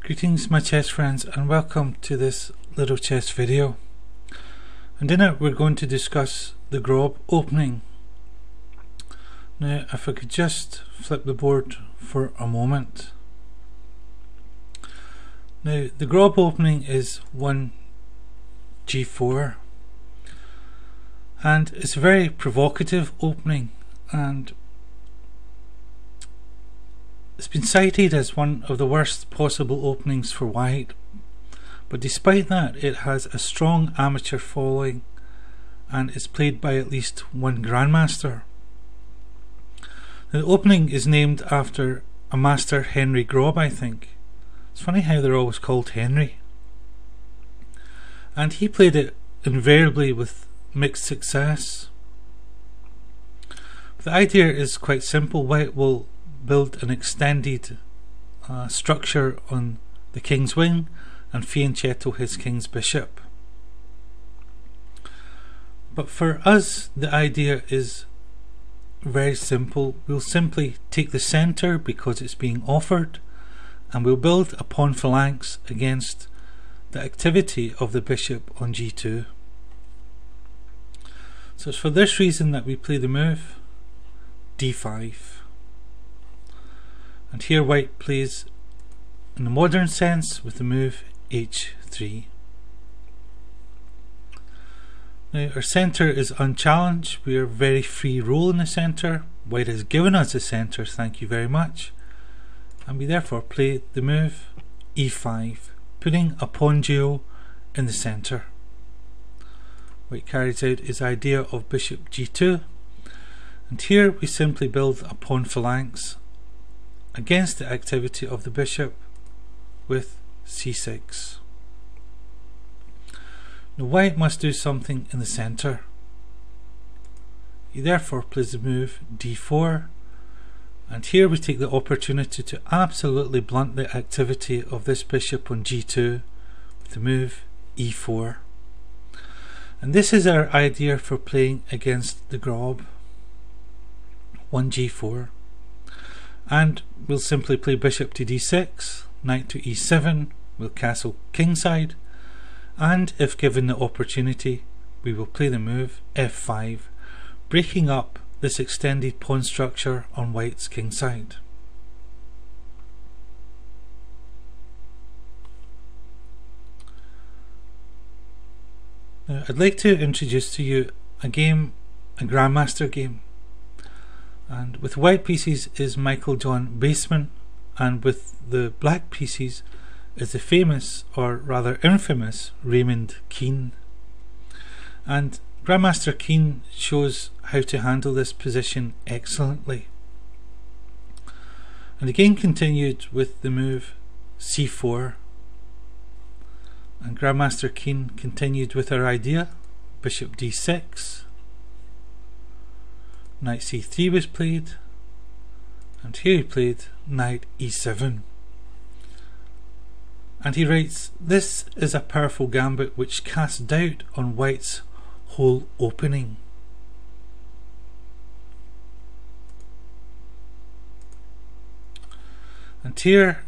Greetings my chess friends and welcome to this little chess video and in it we're going to discuss the Grob opening. Now if I could just flip the board for a moment. Now the Grob opening is 1 g4 and it's a very provocative opening and it's been cited as one of the worst possible openings for White, but despite that, it has a strong amateur following and is played by at least one Grandmaster. The opening is named after a master Henry Grob, I think. It's funny how they're always called Henry. And he played it invariably with mixed success. The idea is quite simple. White will build an extended uh, structure on the king's wing and fianchetto his king's bishop. But for us, the idea is very simple. We'll simply take the centre because it's being offered and we'll build a pawn phalanx against the activity of the bishop on g2. So it's for this reason that we play the move d5. And here white plays in the modern sense with the move h3. Now our centre is unchallenged, we are very free role in the centre. White has given us the centre, thank you very much. And we therefore play the move e5, putting a pawn duo in the centre. White carries out his idea of bishop g2 and here we simply build a pawn phalanx against the activity of the bishop with c6. Now white must do something in the centre. He therefore plays the move d4 and here we take the opportunity to absolutely blunt the activity of this bishop on g2 with the move e4. And this is our idea for playing against the Grob. 1g4 and we'll simply play bishop to d6, knight to e7, we'll castle kingside, and if given the opportunity, we will play the move f5, breaking up this extended pawn structure on white's kingside. Now, I'd like to introduce to you a game, a Grandmaster game and with white pieces is Michael John Basman and with the black pieces is the famous or rather infamous Raymond Keene and Grandmaster Keene shows how to handle this position excellently. And the game continued with the move c4 and Grandmaster Keene continued with her idea bishop d6 knight c3 was played and here he played knight e7 and he writes this is a powerful gambit which casts doubt on white's whole opening and here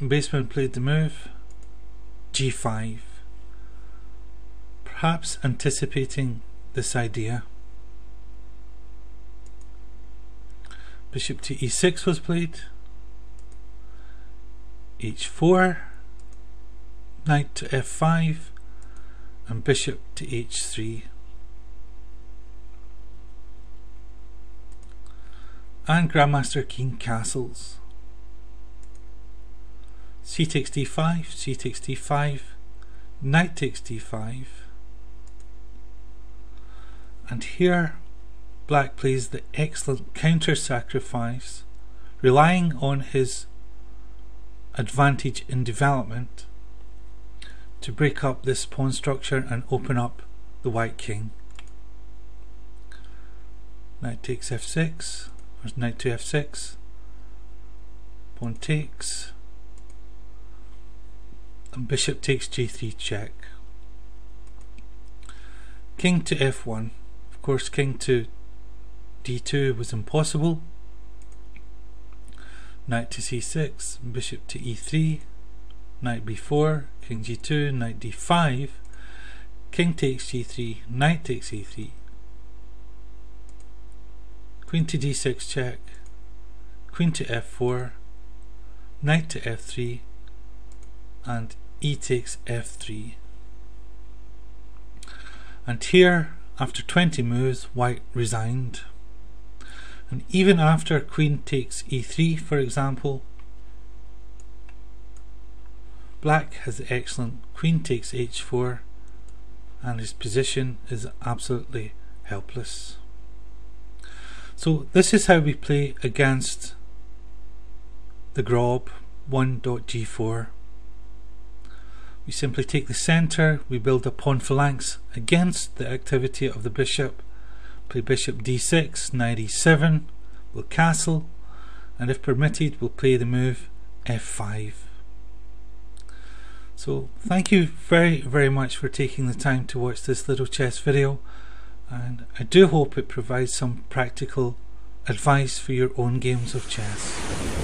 Basman played the move g5 perhaps anticipating this idea Bishop to e6 was played. h4, knight to f5, and bishop to h3. And Grandmaster Keene castles. c takes d5, c takes d5, knight takes d5. And here Black plays the excellent counter sacrifice, relying on his advantage in development to break up this pawn structure and open up the white king. Knight takes f6, or knight to f6, pawn takes, and bishop takes g3 check. king to f1. Of course, king to d2 was impossible. Knight to c6, bishop to e3, knight b4, king g2, knight d5, king takes g3, knight takes e3, queen to d6 check, queen to f4, knight to f3, and e takes f3. And here, after 20 moves, white resigned. And even after queen takes e3, for example, black has the excellent queen takes h4 and his position is absolutely helpless. So this is how we play against the Grob 1.g4. We simply take the centre, we build a pawn phalanx against the activity of the bishop, play bishop d6, knight e7, we'll castle, and if permitted we'll play the move f5. So thank you very very much for taking the time to watch this little chess video and I do hope it provides some practical advice for your own games of chess.